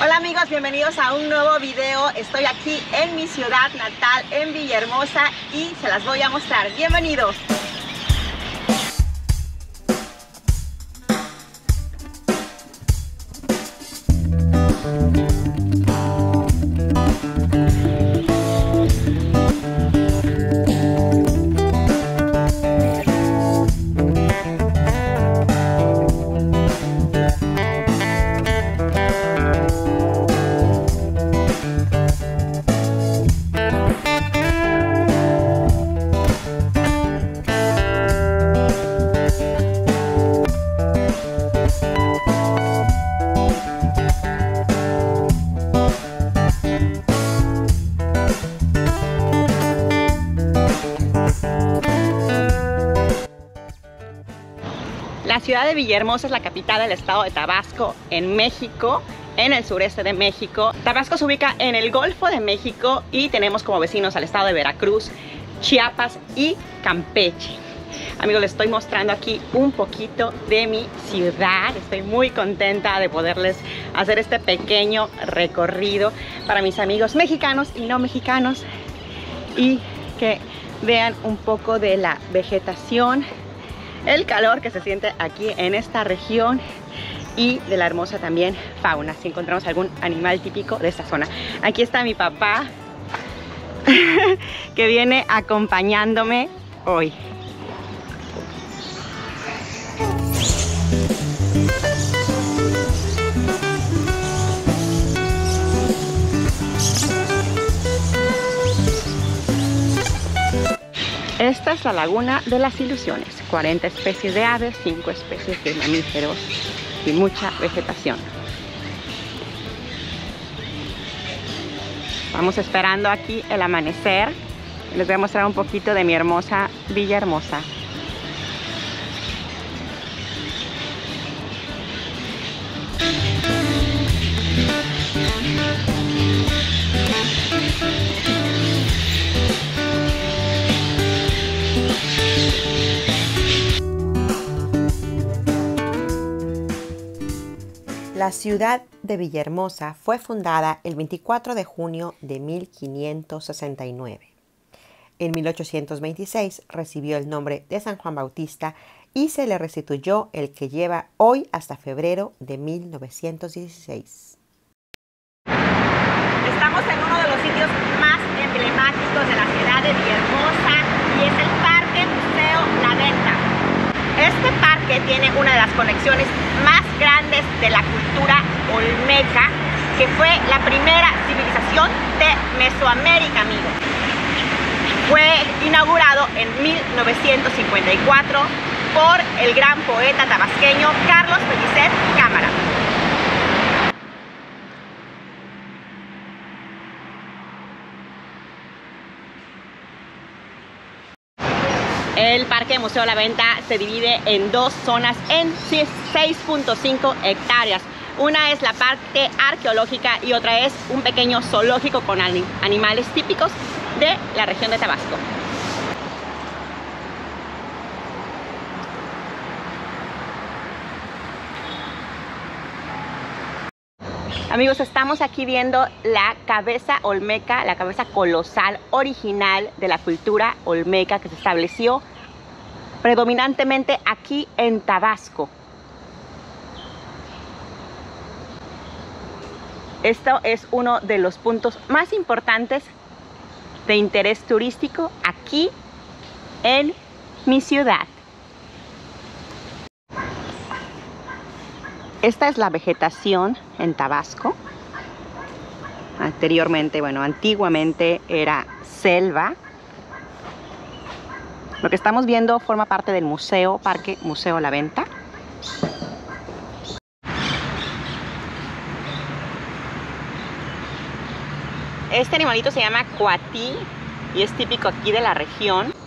Hola amigos, bienvenidos a un nuevo video. Estoy aquí en mi ciudad natal, en Villahermosa, y se las voy a mostrar. Bienvenidos. Ciudad de Villahermosa es la capital del estado de Tabasco, en México, en el sureste de México. Tabasco se ubica en el Golfo de México y tenemos como vecinos al estado de Veracruz, Chiapas y Campeche. Amigos, les estoy mostrando aquí un poquito de mi ciudad. Estoy muy contenta de poderles hacer este pequeño recorrido para mis amigos mexicanos y no mexicanos y que vean un poco de la vegetación el calor que se siente aquí en esta región y de la hermosa también fauna, si encontramos algún animal típico de esta zona. Aquí está mi papá que viene acompañándome hoy. Esta es la laguna de las ilusiones, 40 especies de aves, 5 especies de mamíferos y mucha vegetación. Vamos esperando aquí el amanecer. Les voy a mostrar un poquito de mi hermosa Villa Hermosa. La ciudad de Villahermosa fue fundada el 24 de junio de 1569. En 1826 recibió el nombre de San Juan Bautista y se le restituyó el que lleva hoy hasta febrero de 1916. Estamos en uno de los sitios más emblemáticos de la ciudad de Villahermosa y es el Parque Museo La Venta. Este parque tiene una de las conexiones más de la cultura olmeca, que fue la primera civilización de Mesoamérica, amigos. Fue inaugurado en 1954 por el gran poeta tabasqueño Carlos Pellicer Cámara. El Parque Museo La Venta se divide en dos zonas en 6.5 hectáreas. Una es la parte arqueológica y otra es un pequeño zoológico con animales típicos de la región de Tabasco. Amigos, estamos aquí viendo la cabeza olmeca, la cabeza colosal original de la cultura olmeca que se estableció predominantemente aquí en Tabasco. Esto es uno de los puntos más importantes de interés turístico aquí en mi ciudad. Esta es la vegetación en Tabasco. Anteriormente, bueno, antiguamente era selva. Lo que estamos viendo forma parte del museo, Parque Museo La Venta. Este animalito se llama cuatí y es típico aquí de la región.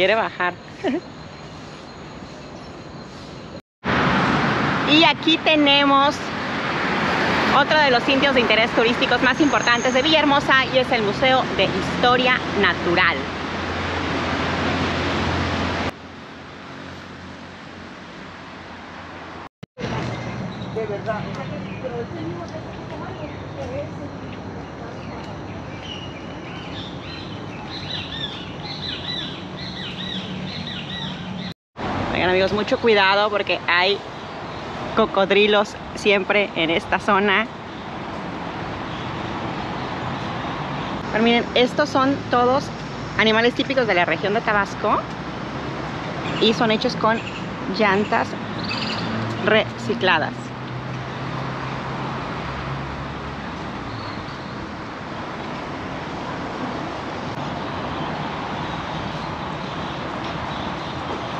quiere bajar. y aquí tenemos otro de los sitios de interés turísticos más importantes de Villahermosa y es el Museo de Historia Natural. De verdad. Amigos, mucho cuidado porque hay cocodrilos siempre en esta zona. Pero miren, estos son todos animales típicos de la región de Tabasco y son hechos con llantas recicladas.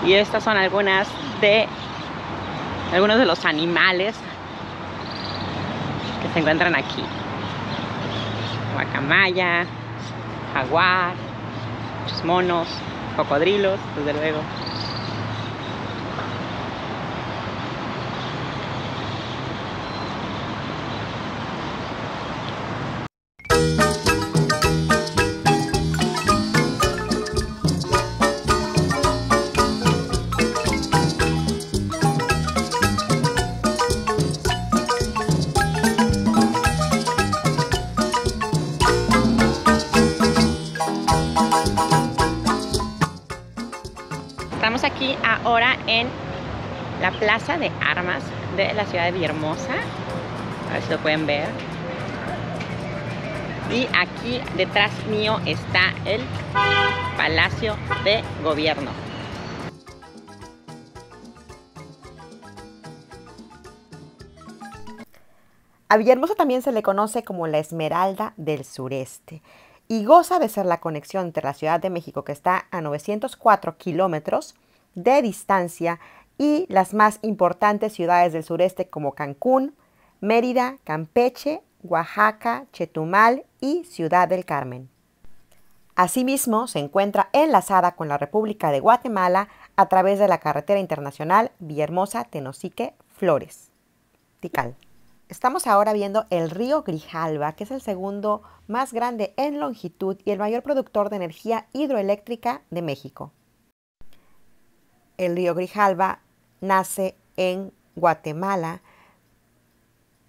Y estas son algunas de algunos de los animales que se encuentran aquí. Guacamaya, jaguar, muchos monos, cocodrilos, desde luego. La plaza de armas de la ciudad de Villahermosa. A ver si lo pueden ver. Y aquí detrás mío está el Palacio de Gobierno. A Villahermosa también se le conoce como la Esmeralda del Sureste y goza de ser la conexión entre la Ciudad de México, que está a 904 kilómetros de distancia, y las más importantes ciudades del sureste como Cancún, Mérida, Campeche, Oaxaca, Chetumal y Ciudad del Carmen. Asimismo, se encuentra enlazada con la República de Guatemala a través de la carretera internacional Villahermosa-Tenosique-Flores. Tikal. Estamos ahora viendo el río Grijalva, que es el segundo más grande en longitud y el mayor productor de energía hidroeléctrica de México. El río Grijalva nace en Guatemala,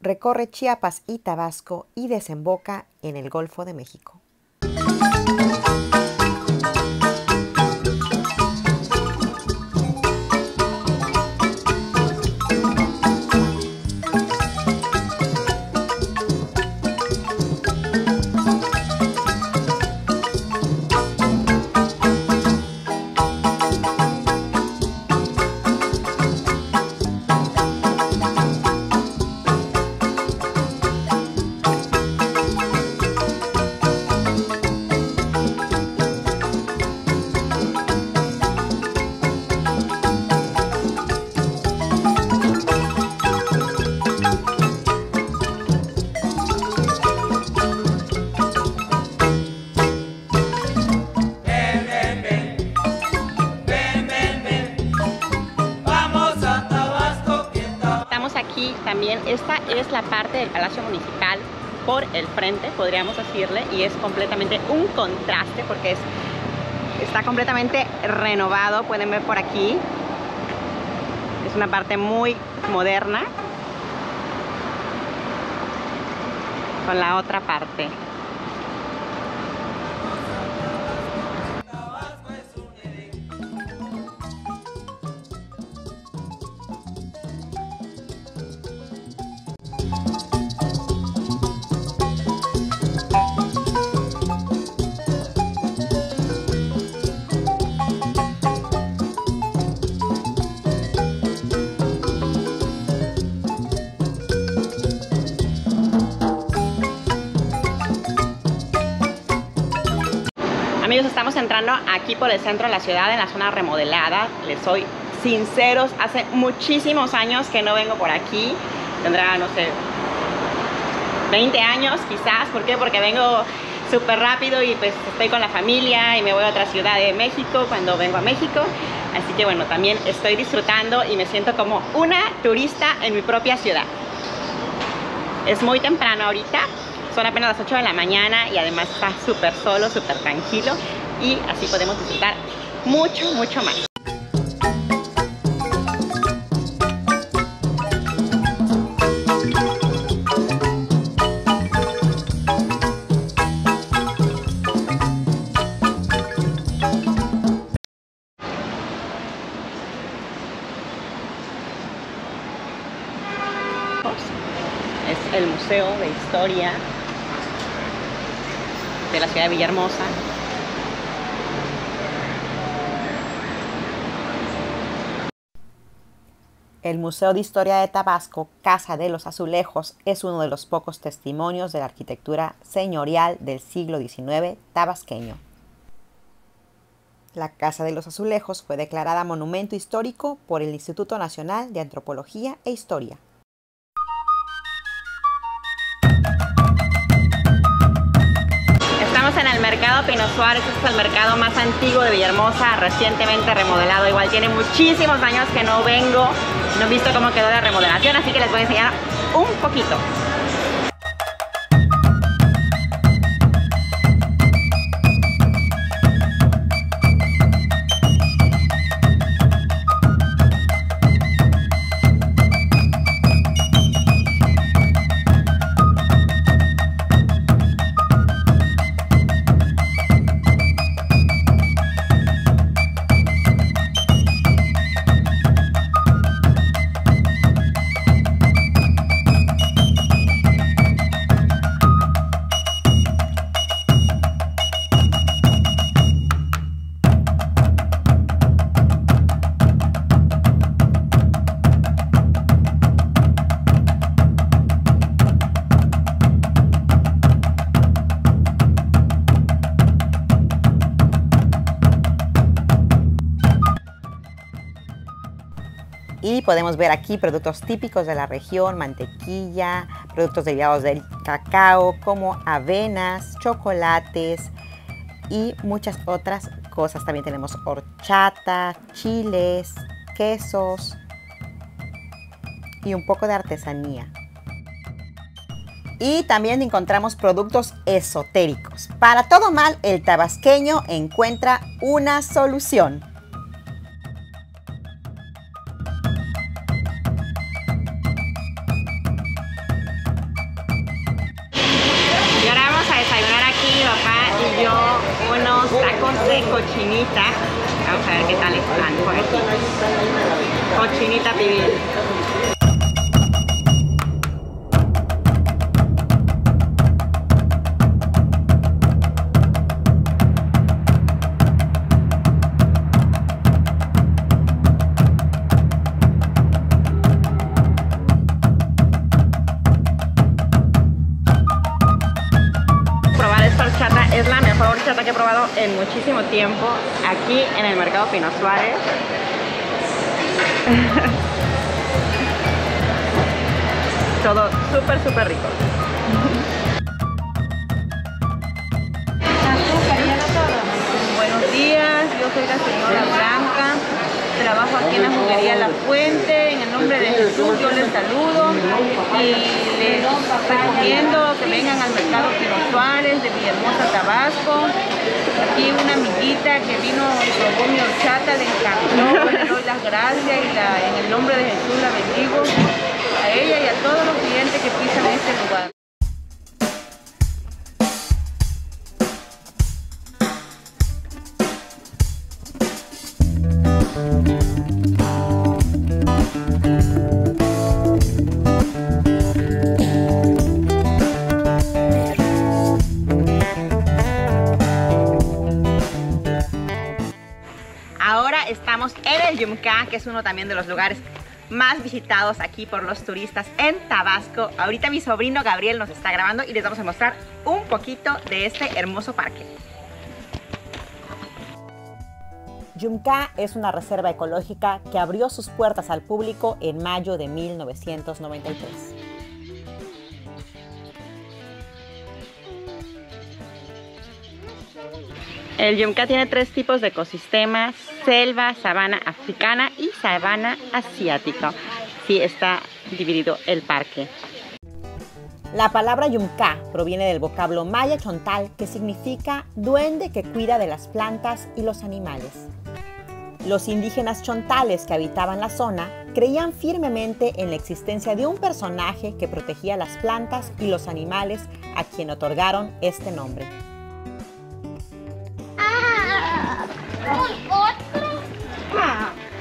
recorre Chiapas y Tabasco y desemboca en el Golfo de México. La parte del Palacio Municipal por el frente, podríamos decirle, y es completamente un contraste porque es, está completamente renovado, pueden ver por aquí. Es una parte muy moderna con la otra parte. Estamos entrando aquí por el centro de la ciudad, en la zona remodelada. Les soy sinceros, hace muchísimos años que no vengo por aquí. Tendrá, no sé, 20 años quizás. ¿Por qué? Porque vengo súper rápido y pues estoy con la familia y me voy a otra ciudad de México cuando vengo a México. Así que bueno, también estoy disfrutando y me siento como una turista en mi propia ciudad. Es muy temprano ahorita, son apenas las 8 de la mañana y además está súper solo, súper tranquilo y así podemos disfrutar mucho, mucho más. Es el Museo de Historia de la ciudad de Villahermosa El Museo de Historia de Tabasco, Casa de los Azulejos, es uno de los pocos testimonios de la arquitectura señorial del siglo XIX tabasqueño. La Casa de los Azulejos fue declarada Monumento Histórico por el Instituto Nacional de Antropología e Historia. Estamos en el mercado Pino Suárez, este es el mercado más antiguo de Villahermosa, recientemente remodelado, igual tiene muchísimos años que no vengo, no he visto cómo quedó la remodelación, así que les voy a enseñar un poquito. Y podemos ver aquí productos típicos de la región, mantequilla, productos derivados del cacao como avenas, chocolates y muchas otras cosas. También tenemos horchata, chiles, quesos y un poco de artesanía. Y también encontramos productos esotéricos. Para todo mal, el tabasqueño encuentra una solución. Tiempo aquí en el mercado Pino Suárez. Todo súper, súper rico. Buenos días, yo soy la señora Blanca. Trabajo aquí en la juguería La Fuente. En el nombre de Jesús yo les saludo y les recomiendo que vengan al mercado Pino Suárez de Villahermosa, Tabasco. Aquí una amiguita que vino y probó mi horchata, le encantó. Le doy las gracias y la- en el nombre de Jesús la bendigo a ella y a todos los clientes que pisan este lugar. Ahora estamos en el Yumka, que es uno también de los lugares más visitados aquí por los turistas en Tabasco. Ahorita mi sobrino Gabriel nos está grabando y les vamos a mostrar un poquito de este hermoso parque. Yumka es una reserva ecológica que abrió sus puertas al público en mayo de 1993. El Yumka tiene tres tipos de ecosistemas, selva, sabana africana y sabana asiática. Sí está dividido el parque. La palabra Yumka proviene del vocablo maya chontal que significa duende que cuida de las plantas y los animales. Los indígenas chontales que habitaban la zona creían firmemente en la existencia de un personaje que protegía las plantas y los animales a quien otorgaron este nombre.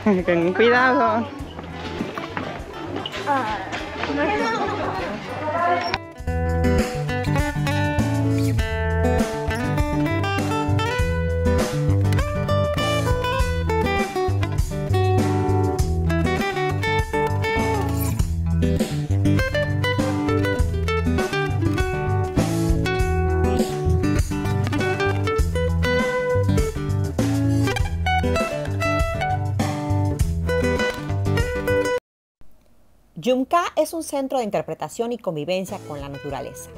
Ten cuidado. Yumka es un centro de interpretación y convivencia con la naturaleza.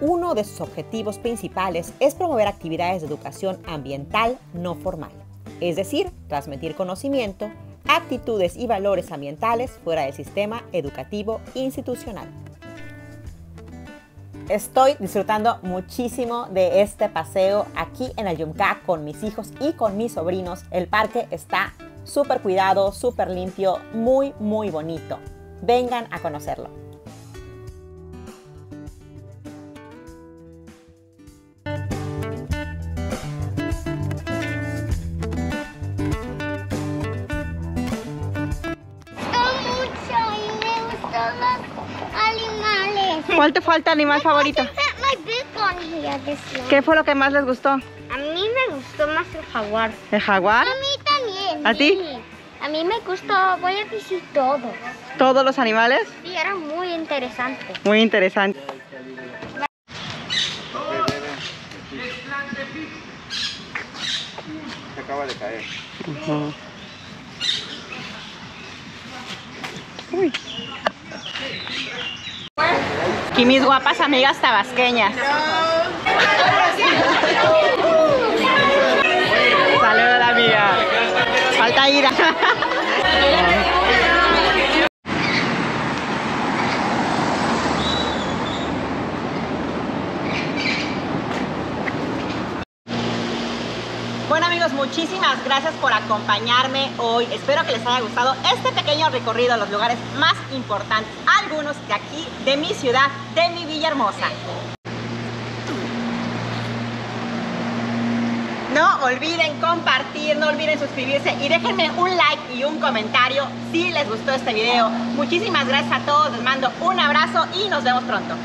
Uno de sus objetivos principales es promover actividades de educación ambiental no formal, es decir, transmitir conocimiento, actitudes y valores ambientales fuera del sistema educativo institucional. Estoy disfrutando muchísimo de este paseo aquí en el Yumka con mis hijos y con mis sobrinos. El parque está súper cuidado, súper limpio, muy, muy bonito. Vengan a conocerlo. mucho y me gustan los animales. ¿Cuál te falta animal favorito? ¿Qué fue lo que más les gustó? A mí me gustó más el jaguar. ¿El jaguar? A mí también. ¿A ti? A mí me gustó, voy a decir todos. ¿Todos los animales? Sí, era muy interesante. Muy interesante. Se acaba de caer. Uy. Aquí mis guapas amigas tabasqueñas. Bueno amigos, muchísimas gracias por acompañarme hoy. Espero que les haya gustado este pequeño recorrido a los lugares más importantes, algunos de aquí, de mi ciudad, de mi Villa Hermosa. No olviden compartir, no olviden suscribirse y déjenme un like y un comentario si les gustó este video. Muchísimas gracias a todos, les mando un abrazo y nos vemos pronto.